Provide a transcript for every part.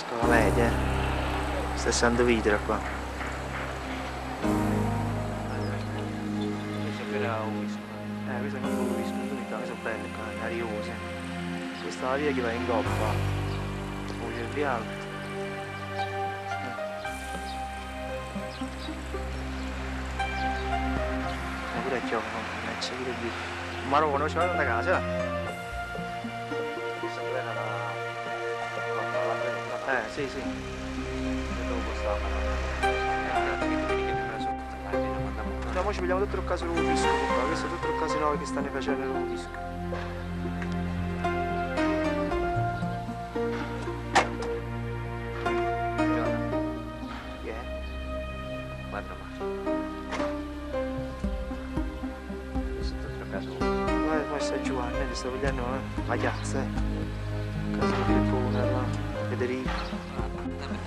Scuola media, eh. Sta Santo Vitro qua. Questa qui era Uvisco. Eh, questa è proprio Uvisco, queste sono belle qua, ariose. Questa è la via che va in goppa. Poi c'è il alto. Ma pure chiamo, non c'è pure qui. Ma non conosce la casa. Eh, sì, sì. Dopo stava. No, mo ci pigliamo tutto il caso nuovo disco qua. Questo è tutto il caso nuovo che stanno facendo il nuovo disco. Chi è? Quattro marce. Questo è tutto caso. Ma poi sta Giovanni, di. Federico.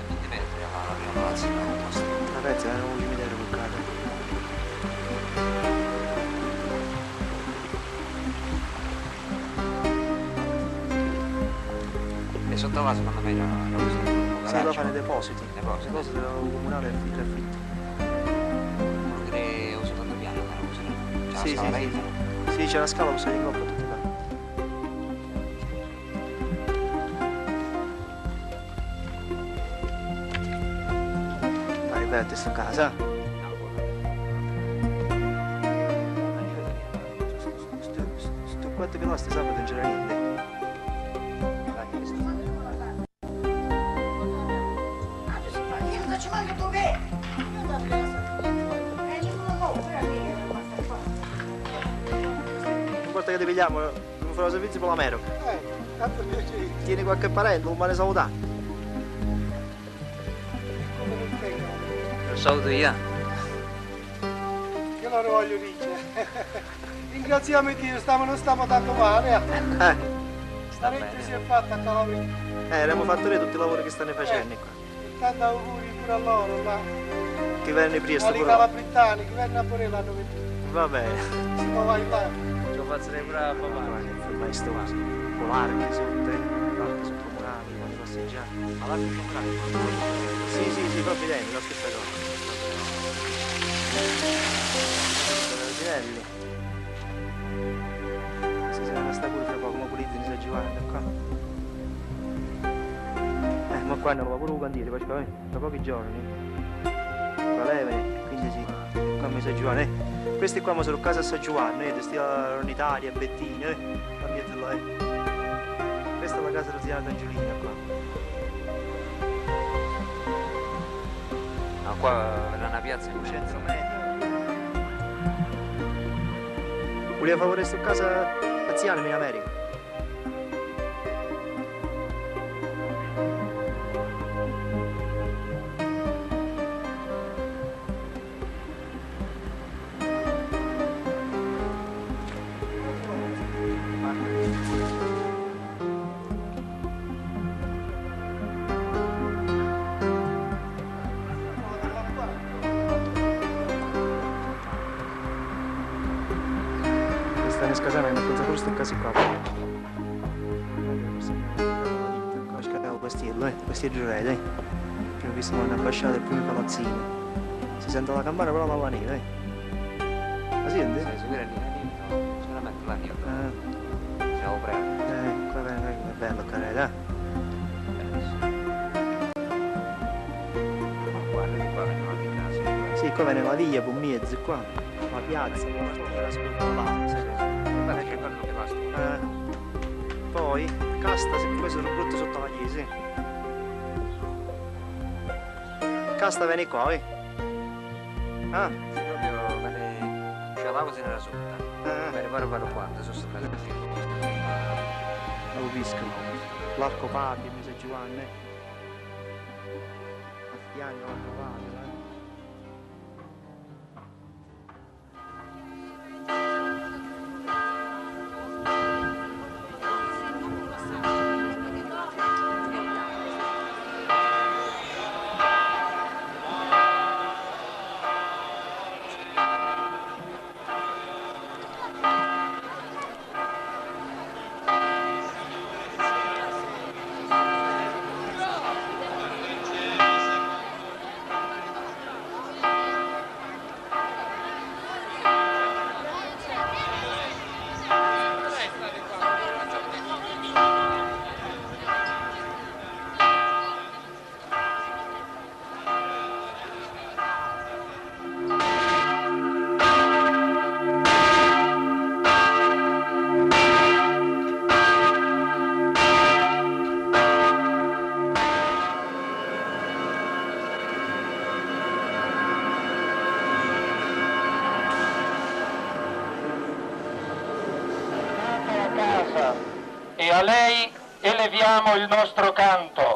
20 metri alla prima palazzo, no, posto. La pezza era un cimitero quel caso. E sotto là secondo me la cosa. Se lo fanno i depositi. Depositi. Depositi del comunale affitto. Vuol dire un secondo piano, ma non usa. Sì, sì, là Sì, c'è la scala, lo sai in dov'è? Io da casa. Eh, io non lo so, perché basta qua. Non importa che ti pigliamo, non farò servizio per la mero. Eh, tanto piacere, Tieni qualche parente, non vuole salutare. Saluto io. Io non lo voglio dire. Ringraziamo Dio, stiamo, non stiamo tanto male. eh. Eh, La rete si è fatta a Calabria. eh, avremmo fatto vedere tutti i lavori che stanno facendo qua. Tanto auguri pure a loro, ma Che venne presto pure. loro. calabrittani che vennero pure l'hanno venuto. Va bene. Si può vai là. Ce lo faccio pure a papà. Ormai sto con l'archi sotto, eh. L'archi sotto comunali, quando passeggiare. Ma la più comprata. Sì, sì, sì, proprio identi, la stessa cosa. Sono Rosinelli. Si sarà sta pure fra poco, ma di San Giovanni qua. Eh, ma qua non va pure un candiere, poi tra pochi giorni. Qua leve, quindi sì, qua mi San Giovanni. Eh. Questi qua mi sono a casa a San Giovanni, eh, stile unitaria, Bettini, eh. Ambiente là, eh. Questa è la casa Rosiana d'Angiolina qua. Qua era una piazza in centro Voleva favorire sto casa anziano in America. Si sente la campana però la nera, eh. La sente? Sì, si lì, lì, no, sicuramente la mia. Ah, Siamo presi. eh, qua è è bello carrello, eh. Guarda di qua vengono di casa. Sì, qua viene la via, con mezzo qua. La piazza, la la scuola, sì. Guarda che quello che basta. Eh, poi, casta, se questo sono brutto sotto la chiesa. Casta vieni qua, eh. Ah, Sì, proprio bene. C'è la così nella sotto. eh, Bene, guarda quello quanto, sono state le lo capisco. L'arco Papi, mi sa Giovanni. A fianco l'arco Papi, eleviamo il nostro canto.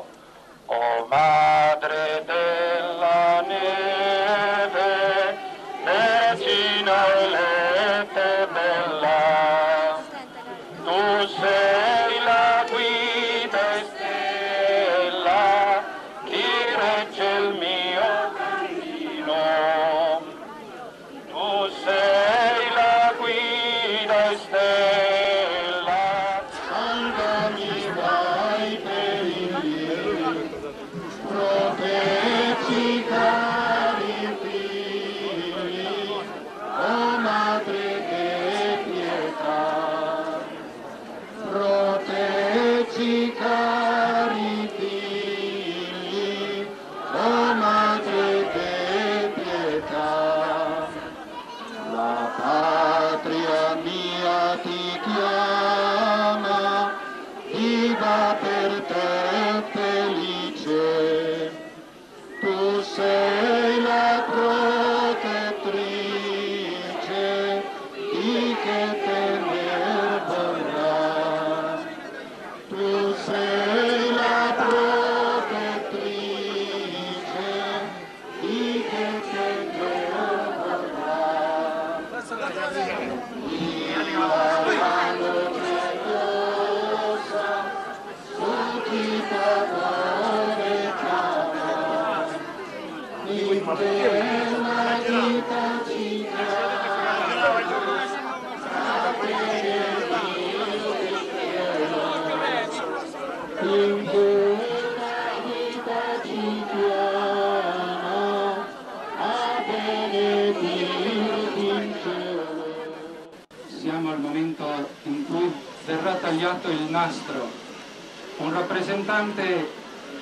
Rappresentante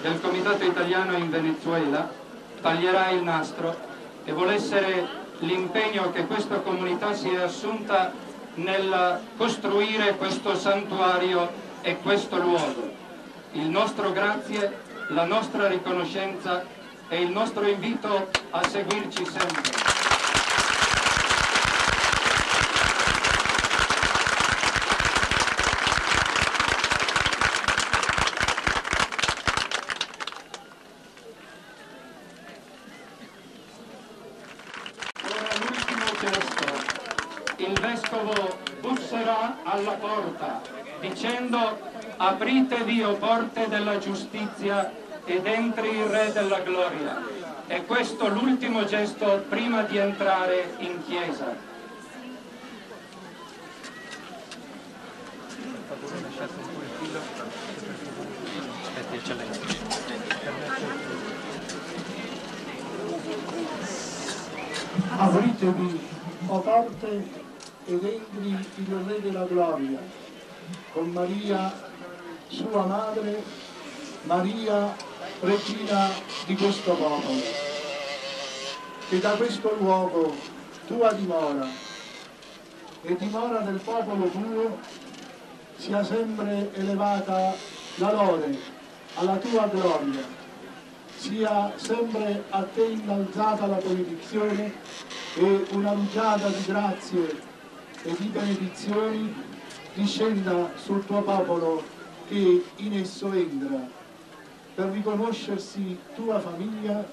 del Comitato Italiano in Venezuela taglierà il nastro e vuole essere l'impegno che questa comunità si è assunta nel costruire questo santuario e questo luogo. Il nostro grazie, la nostra riconoscenza e il nostro invito a seguirci sempre. Ora l'ultimo gesto. Il vescovo busserà alla porta dicendo apritevi o porte della giustizia ed entri il Re della Gloria. E questo l'ultimo gesto prima di entrare in chiesa. Apritevi, o porte, ed entri il Re della Gloria, con Maria, sua madre, Maria, regina di questo popolo. Che da questo luogo tua dimora e dimora del popolo tuo sia sempre elevata la lode alla tua gloria, sia sempre a te innalzata la benedizione e una rugiada di grazie e di benedizioni discenda sul tuo popolo che in esso entra, per riconoscersi tua famiglia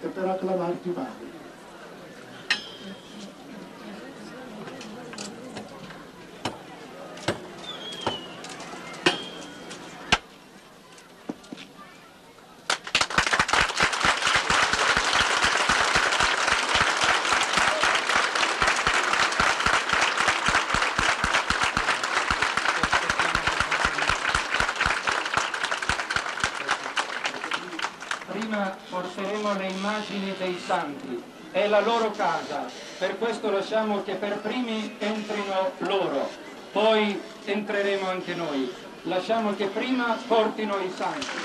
e per acclamarti Padre. Prima porteremo le immagini dei santi, è la loro casa, per questo lasciamo che per primi entrino loro, poi entreremo anche noi. Lasciamo che prima portino i santi.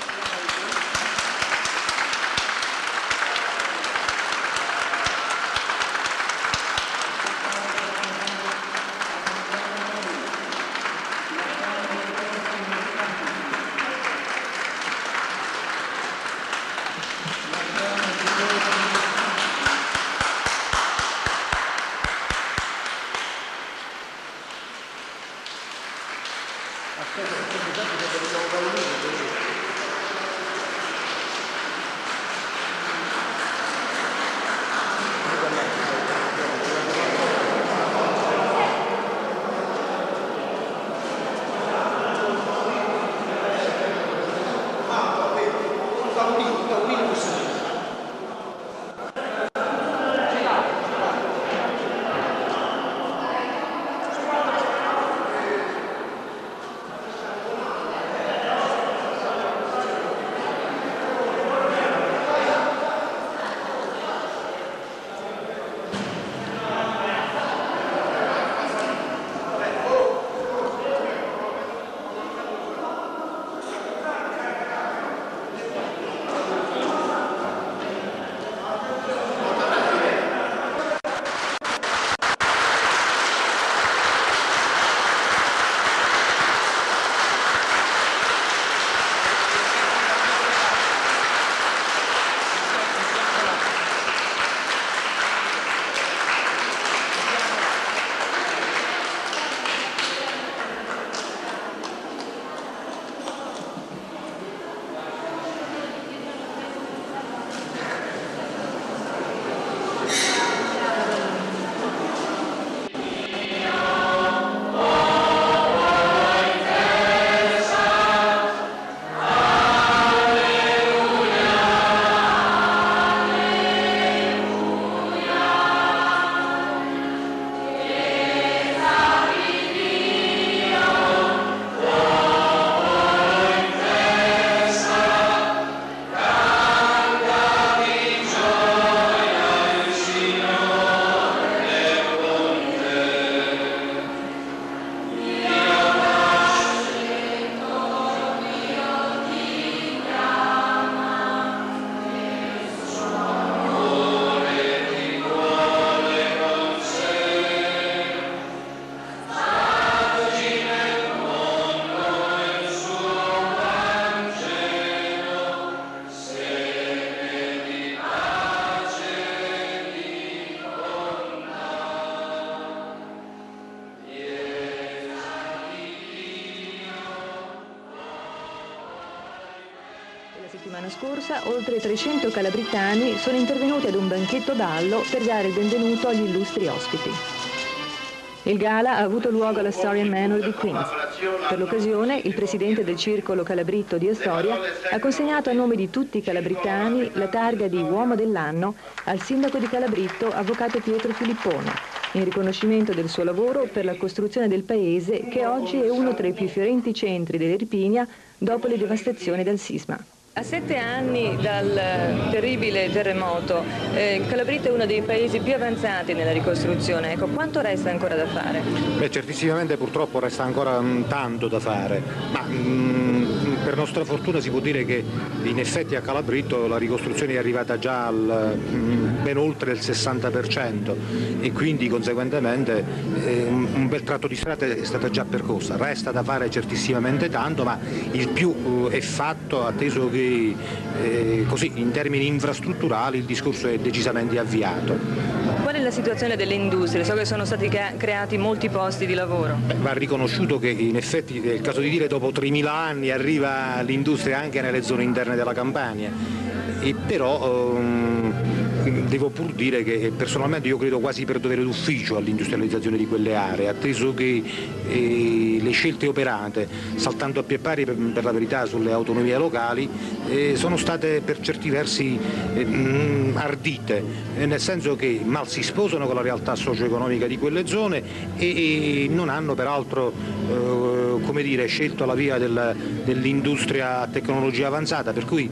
Scorsa oltre 300 calabritani sono intervenuti ad un banchetto ballo per dare il benvenuto agli illustri ospiti. Il gala ha avuto luogo alla Storia Manor di Queens. Per l'occasione, il presidente del circolo calabritto di Astoria ha consegnato a nome di tutti i calabritani la targa di uomo dell'anno al sindaco di Calabritto, avvocato Pietro Filippone, in riconoscimento del suo lavoro per la costruzione del paese che oggi è uno tra i più fiorenti centri dell'Irpinia dopo le devastazioni del sisma. A sette anni dal terribile terremoto, eh, Calabritto è uno dei paesi più avanzati nella ricostruzione. Ecco, quanto resta ancora da fare? Beh, certissimamente purtroppo resta ancora mh, tanto da fare, ma mh, per nostra fortuna si può dire che in effetti a Calabritto la ricostruzione è arrivata già al, mh, ben oltre il 60% e quindi conseguentemente eh, un, un bel tratto di strada è stata già percorsa. Resta da fare certissimamente tanto, ma il più eh, è fatto atteso che eh, così in termini infrastrutturali il discorso è decisamente avviato. Qual è la situazione delle industrie? So che sono stati creati molti posti di lavoro. Beh, va riconosciuto che in effetti è il caso di dire dopo 3.000 anni arriva l'industria anche nelle zone interne della Campania, e però ehm, devo pur dire che personalmente io credo quasi per dovere d'ufficio all'industrializzazione di quelle aree, atteso che eh, le scelte operate, saltando a pie pari per, per la verità sulle autonomie locali, eh, sono state per certi versi eh, mh, ardite, nel senso che mal si sposano con la realtà socio-economica di quelle zone e, e non hanno peraltro come dire, scelto la via del, dell'industria a tecnologia avanzata, per cui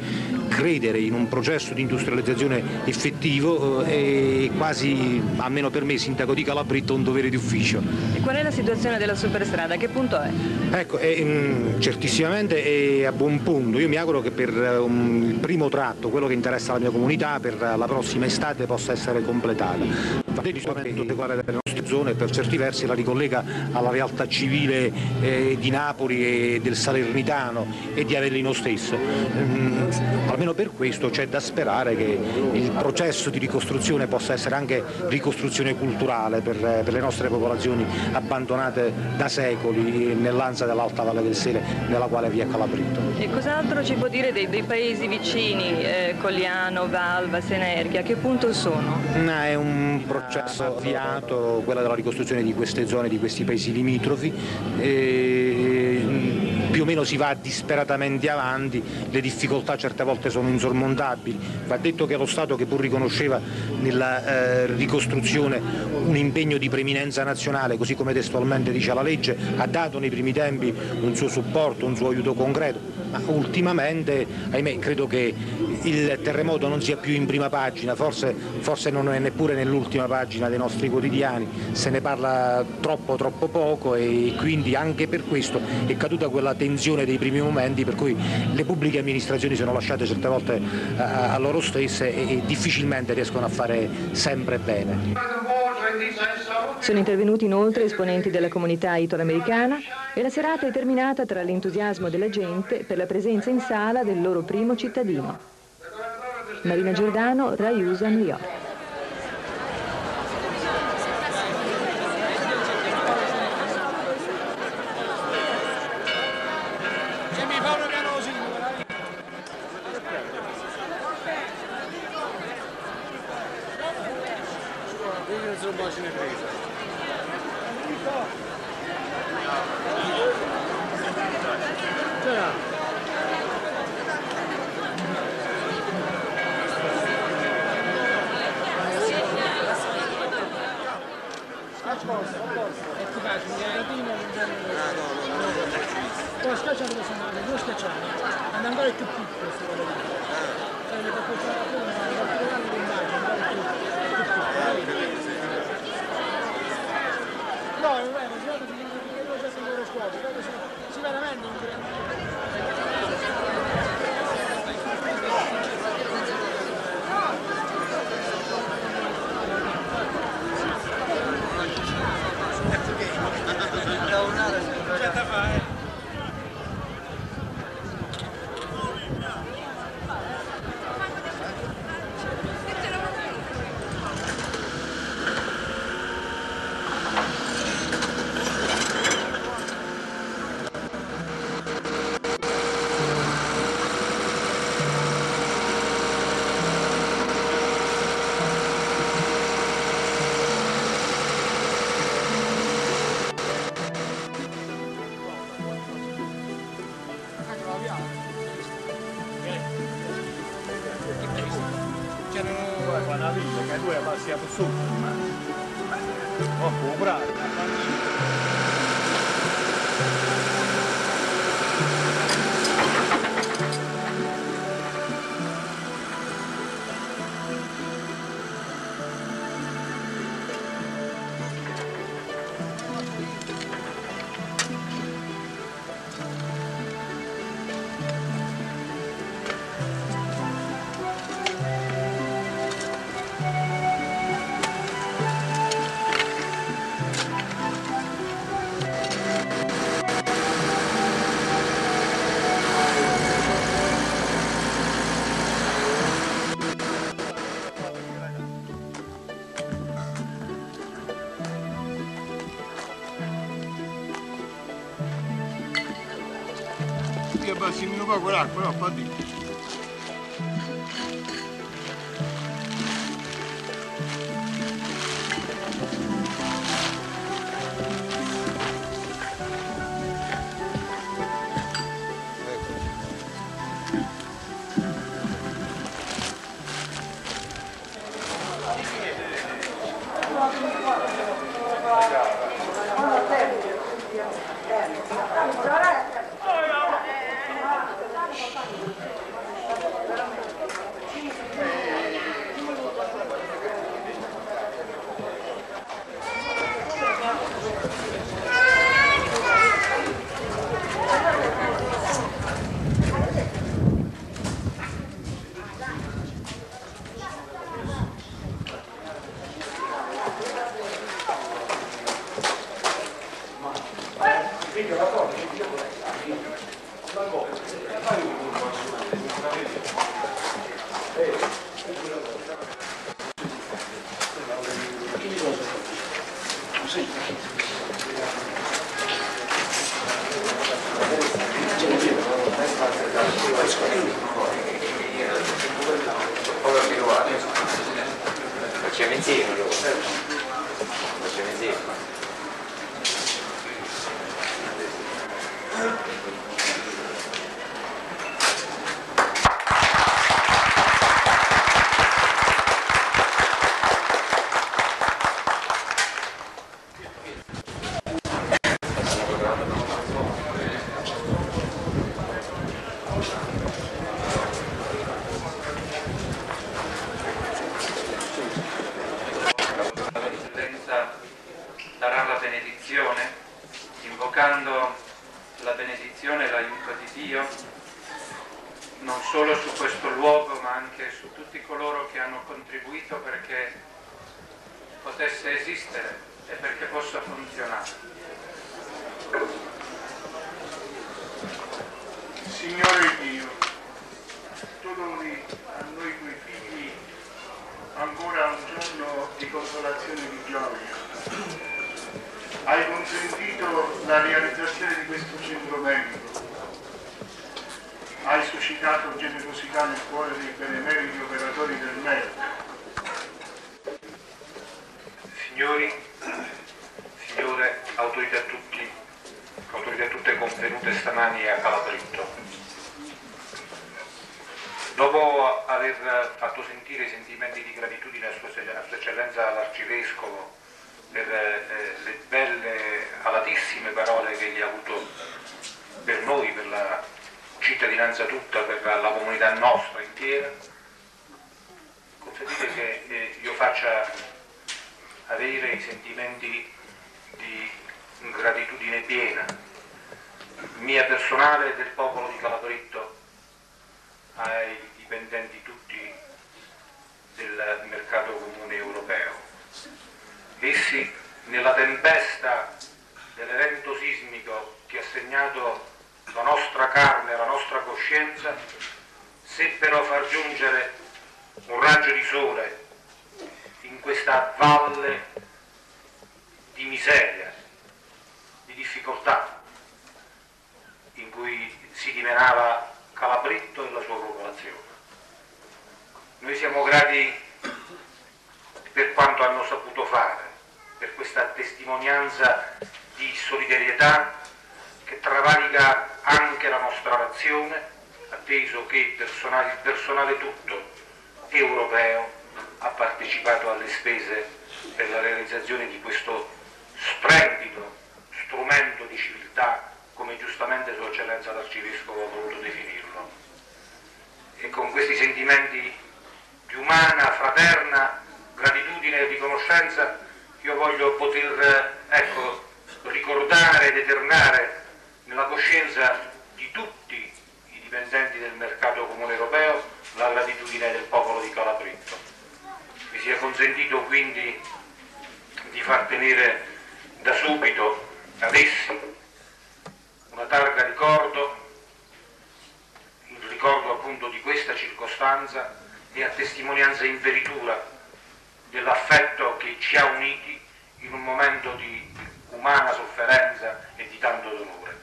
credere in un processo di industrializzazione effettivo eh, è quasi, almeno per me, sindaco di Calabritto, un dovere di ufficio. E qual è la situazione della superstrada? A che punto è? Ecco, è, mh, certissimamente è a buon punto. Io mi auguro che per um, il primo tratto, quello che interessa la mia comunità, per la prossima estate possa essere completata. delle nostre zone per certi versi la ricollega alla realtà civile eh, di Napoli e del Salernitano e di Avellino stesso. Mm, almeno per questo c'è da sperare che il processo di ricostruzione possa essere anche ricostruzione culturale per, per le nostre popolazioni abbandonate da secoli nell'ansia dell'Alta Valle del Sele nella quale vi è Calabritto. E cos'altro ci può dire dei, dei paesi vicini, eh, Cogliano, Valva, Senerchia, a che punto sono? No, è un processo avviato, quella della ricostruzione di queste zone, di questi paesi limitrofi. E più o meno si va disperatamente avanti, le difficoltà certe volte sono insormontabili. Va detto che lo Stato che pur riconosceva nella eh, ricostruzione un impegno di preminenza nazionale, così come testualmente dice la legge, ha dato nei primi tempi un suo supporto, un suo aiuto concreto, ma ultimamente, ahimè, credo che il terremoto non sia più in prima pagina, forse, forse non è neppure nell'ultima pagina dei nostri quotidiani, se ne parla troppo troppo poco e quindi anche per questo è caduta quella tensione dei primi momenti per cui le pubbliche amministrazioni sono lasciate certe volte a, a loro stesse e, difficilmente riescono a fare sempre bene. Sono intervenuti inoltre esponenti della comunità italoamericana e la serata è terminata tra l'entusiasmo della gente per la presenza in sala del loro primo cittadino. Marina Giordano, Rai USA, New York. Thank you. Abbassi un po' l'acqua, no, di consolazione e di gioia. Hai consentito la realizzazione di questo centro medico. Hai suscitato generosità nel cuore dei benemeriti operatori del medico. Signori, signore, autorità tutti, autorità tutte convenute stamani a Calabritto. Dopo aver fatto sentire sentimenti di gratitudine a Sua a Sua Eccellenza l'Arcivescovo per eh, le belle, alatissime parole che egli ha avuto per noi, per la cittadinanza tutta, per la comunità nostra intera, consentite che eh, io faccia avere i sentimenti di gratitudine piena, mia personale e del popolo di Calabretto, ai dipendenti tutti del mercato comune europeo. Essi, nella tempesta dell'evento sismico che ha segnato la nostra carne, la nostra coscienza, seppero far giungere un raggio di sole in questa valle di miseria, di difficoltà in cui si dimenava Calabretto e la sua popolazione. Noi siamo grati per quanto hanno saputo fare, per questa testimonianza di solidarietà che travalica anche la nostra nazione, atteso che il personale, il personale tutto europeo ha partecipato alle spese per la realizzazione di questo splendido strumento di civiltà, come giustamente Sua Eccellenza l'Arcivescovo ha voluto definirlo. E con questi sentimenti di umana, fraterna gratitudine e riconoscenza io voglio poter ecco, ricordare ed eternare nella coscienza di tutti i dipendenti del mercato comune europeo la gratitudine del popolo di Calabretto. Mi sia consentito quindi di far tenere da subito ad essi una targa ricordo, il ricordo appunto di questa circostanza e a testimonianza in veritura dell'affetto che ci ha uniti in un momento di umana sofferenza e di tanto dolore.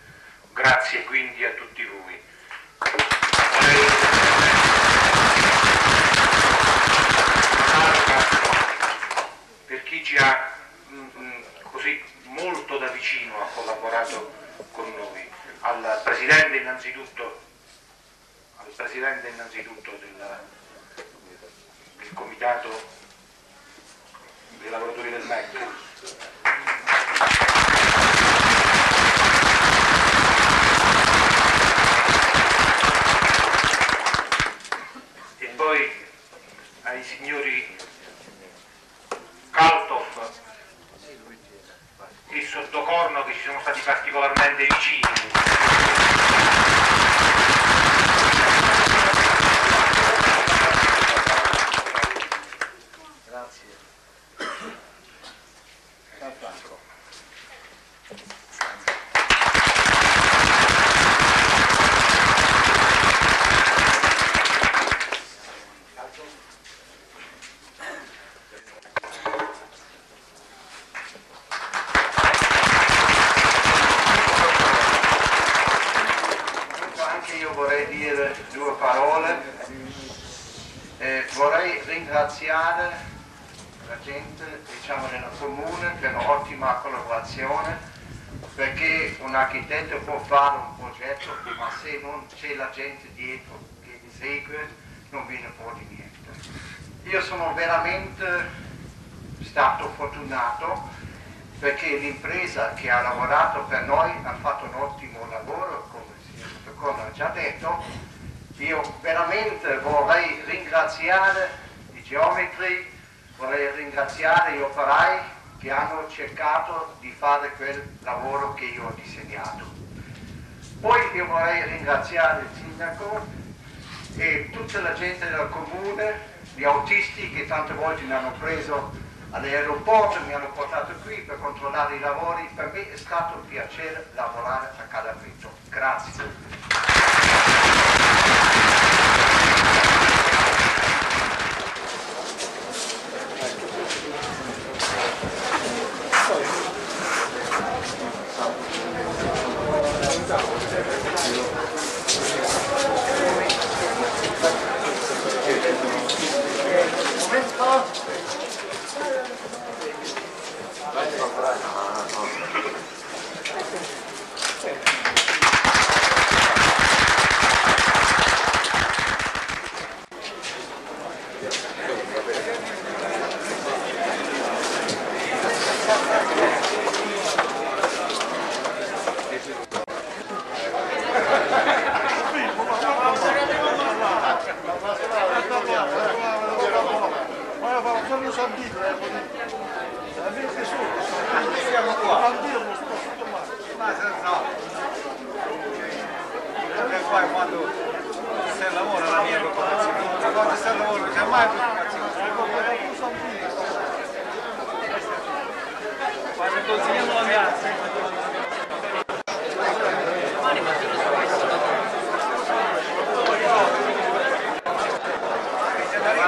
Grazie quindi a tutti voi. Per chi ci ha mm, mm, così molto da vicino ha collaborato con noi, al Presidente innanzitutto, al Presidente innanzitutto del, del Comitato dei lavoratori del MEC, e poi ai signori Kaltov e Sottocorno che ci sono stati particolarmente vicini. Grazie. Anche io vorrei dire due parole. Eh, vorrei ringraziare la gente diciamo, nel comune per un'ottima collaborazione perché un architetto può fare un progetto ma se non c'è la gente dietro che mi segue non viene fuori niente. Io sono veramente stato fortunato perché l'impresa che ha lavorato per noi ha fatto un ottimo lavoro, come ha già detto. Io veramente vorrei ringraziare i geometri, vorrei ringraziare gli operai che hanno cercato di fare quel lavoro che io ho disegnato. Poi io vorrei ringraziare il sindaco e tutta la gente del comune, gli autisti che tante volte mi hanno preso all'aeroporto, mi hanno portato qui per controllare i lavori. Per me è stato un piacere lavorare a Calabrito. Grazie.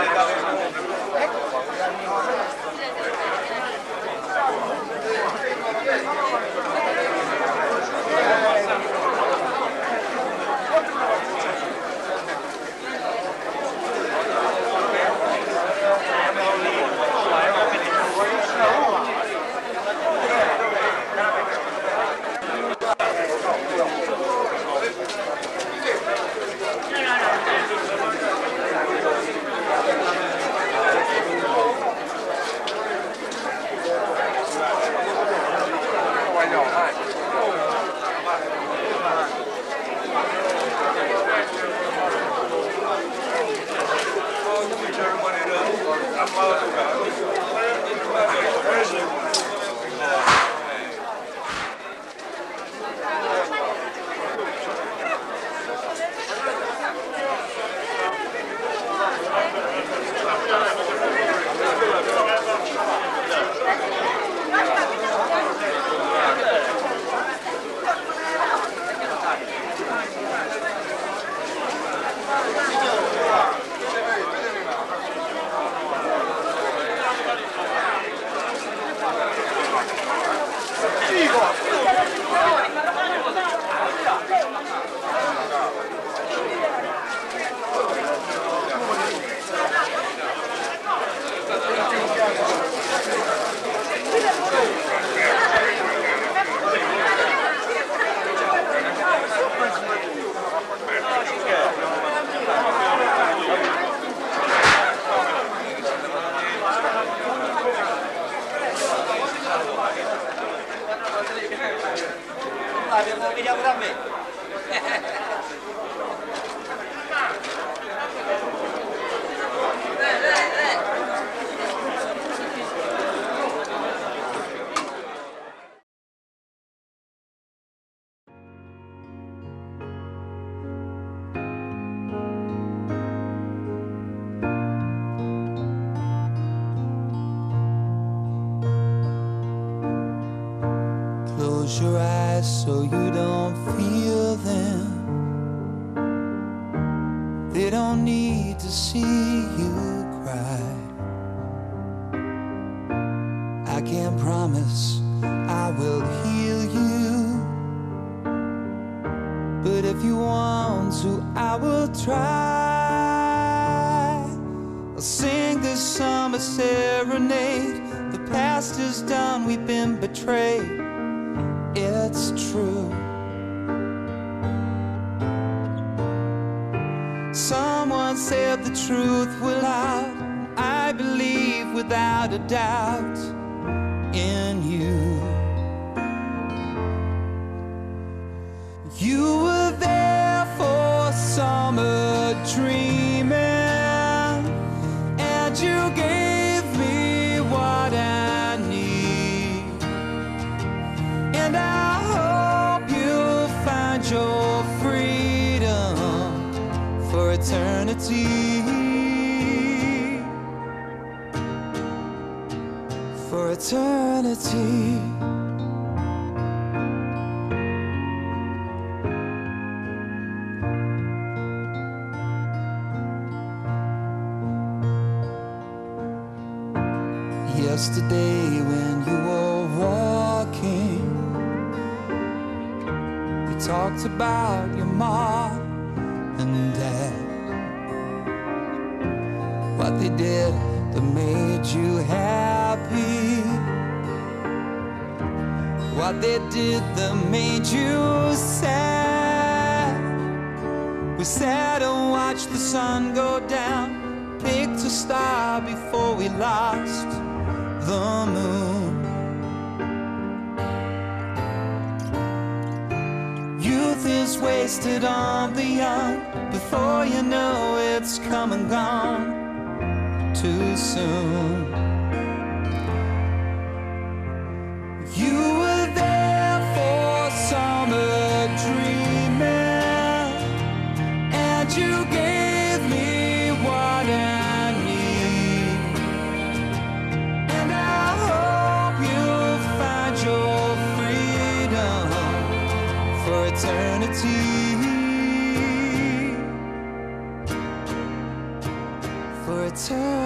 de cabeza. your eyes so you don't You were there for summer dreams. We sat and watched the sun go down, picked a star before we lost the moon. Youth is wasted on the young, before you know it's come and gone too soon. You to